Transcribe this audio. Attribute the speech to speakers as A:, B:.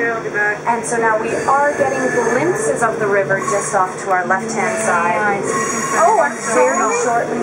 A: And so now we are getting glimpses of the river just off to our left-hand side. Oh, I'm very shortly